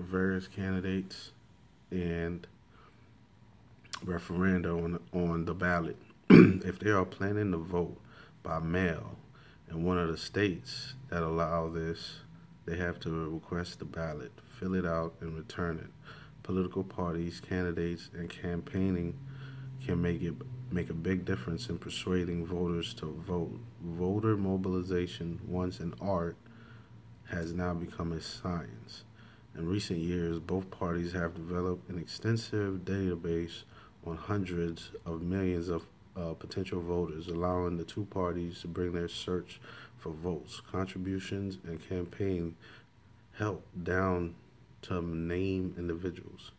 various candidates and referenda on, on the ballot. if they are planning to vote by mail in one of the states that allow this, they have to request the ballot, fill it out, and return it. Political parties, candidates, and campaigning can make it make a big difference in persuading voters to vote. Voter mobilization, once an art, has now become a science. In recent years, both parties have developed an extensive database on hundreds of millions of uh, potential voters, allowing the two parties to bring their search for votes, contributions, and campaign help down to name individuals.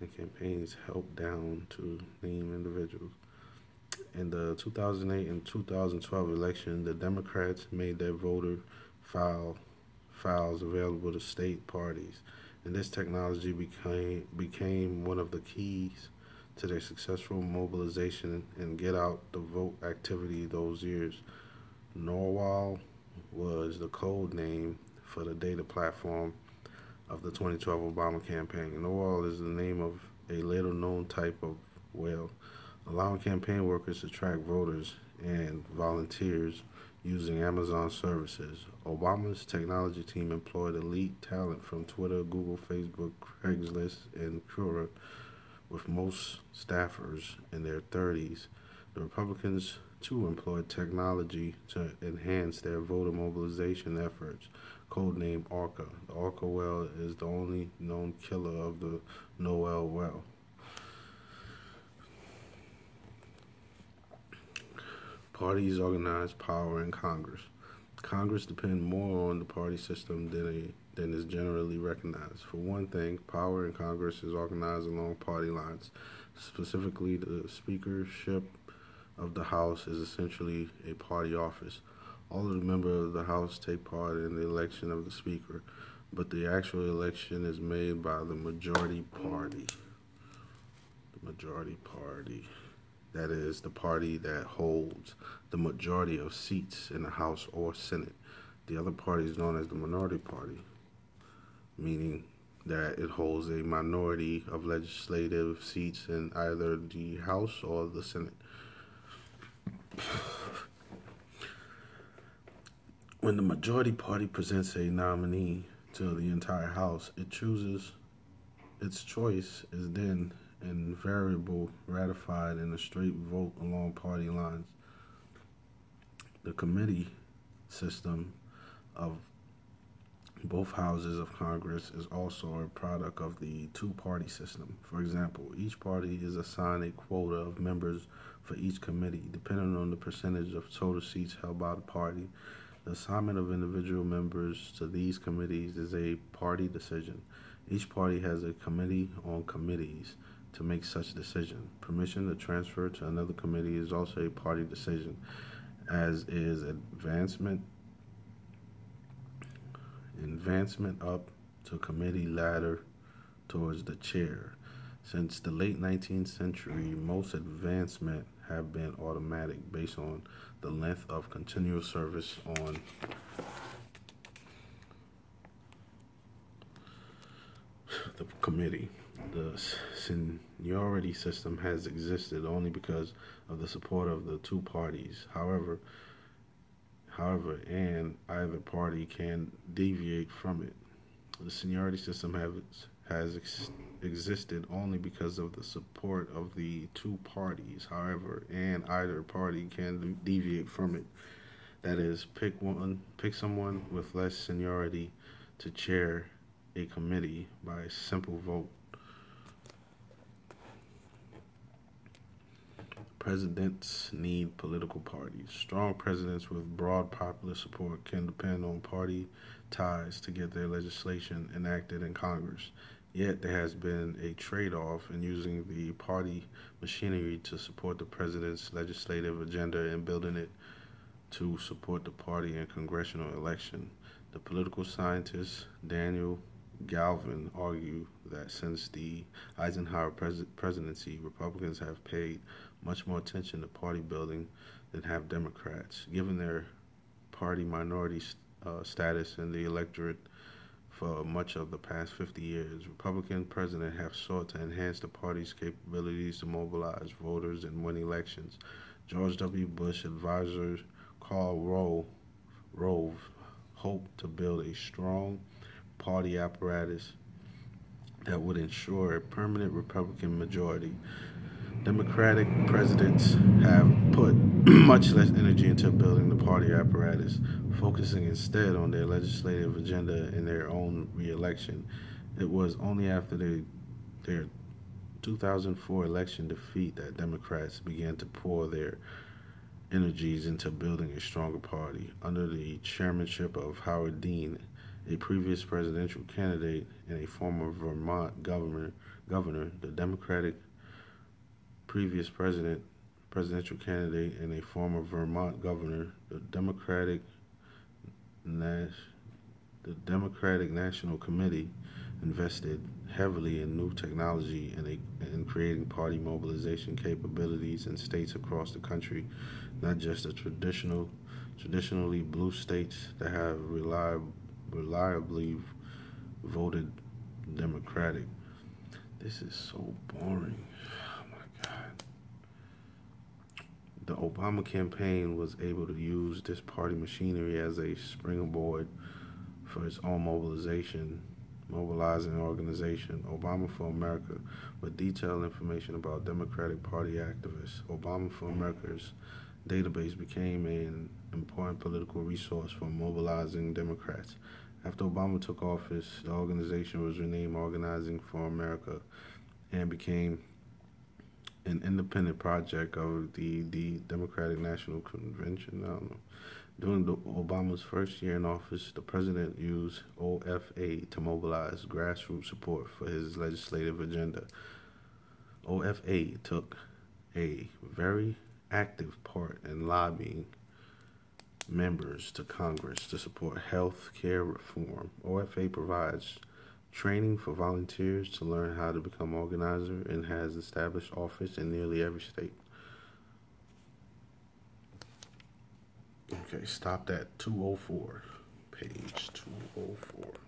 And campaigns help down to name individuals. In the 2008 and 2012 election, the Democrats made their voter file files available to state parties, and this technology became became one of the keys to their successful mobilization and get out the vote activity those years. Narwhal was the code name for the data platform of the 2012 Obama campaign. Narwhal is the name of a little known type of whale, allowing campaign workers to track voters and volunteers using Amazon services. Obama's technology team employed elite talent from Twitter, Google, Facebook, Craigslist, and Quora, with most staffers in their 30s. The Republicans, too, employed technology to enhance their voter mobilization efforts, codenamed Orca. The Orca whale is the only known killer of the Noel whale. Parties organize power in Congress. Congress depend more on the party system than a, than is generally recognized. For one thing, power in Congress is organized along party lines. Specifically, the speakership of the House is essentially a party office. All of the members of the House take part in the election of the Speaker, but the actual election is made by the majority party. The majority party. That is the party that holds the majority of seats in the House or Senate. The other party is known as the minority party, meaning that it holds a minority of legislative seats in either the House or the Senate. When the majority party presents a nominee to the entire House, it chooses its choice is then invariable ratified in a straight vote along party lines. The committee system of both houses of Congress is also a product of the two party system. For example, each party is assigned a quota of members for each committee, depending on the percentage of total seats held by the party. The assignment of individual members to these committees is a party decision. Each party has a committee on committees to make such a decision. Permission to transfer to another committee is also a party decision, as is advancement advancement up to committee ladder towards the chair. Since the late 19th century, most advancement have been automatic based on the length of continual service on the committee the seniority system has existed only because of the support of the two parties. However, however, and either party can deviate from it. The seniority system has has ex- existed only because of the support of the two parties. However, and either party can deviate from it. That is, pick one, pick someone with less seniority to chair a committee by a simple vote. Presidents need political parties. Strong presidents with broad popular support can depend on party ties to get their legislation enacted in Congress. Yet there has been a trade off in using the party machinery to support the president's legislative agenda and building it to support the party in congressional election. The political scientist Daniel Galvin argue that since the Eisenhower pres- presidency, Republicans have paid much more attention to party building than have Democrats, given their party minority uh, status in the electorate. for much of the past 50 years. Republican presidents have sought to enhance the party's capabilities to mobilize voters and win elections. George W. Bush advisor Karl Rove, Rove hoped to build a strong party apparatus that would ensure a permanent Republican majority. Democratic presidents have put much less energy into building the party apparatus, focusing instead on their legislative agenda and their own reelection. It was only after they, their 2004 election defeat that Democrats began to pour their energies into building a stronger party. Under the chairmanship of Howard Dean, a previous presidential candidate and a former Vermont governor, governor, the Democratic previous president, presidential candidate, and a former Vermont governor, the Democratic Nas- the Democratic National Committee invested heavily in new technology and in creating party mobilization capabilities in states across the country, not just the traditional, traditionally blue states that have reliable reliably voted Democratic. This is so boring. The Obama campaign was able to use this party machinery as a springboard for its own mobilization, mobilizing organization, Obama for America, with detailed information about Democratic Party activists. Obama for America's database became an important political resource for mobilizing Democrats. After Obama took office, the organization was renamed Organizing for America and became an independent project of the, the Democratic National Convention. Um, during the, Obama's first year in office, the president used OFA to mobilize grassroots support for his legislative agenda. OFA took a very active part in lobbying members to Congress to support health care reform. OFA provides training for volunteers to learn how to become organizer and has established office in nearly every state. Okay, stop at 204, page 204.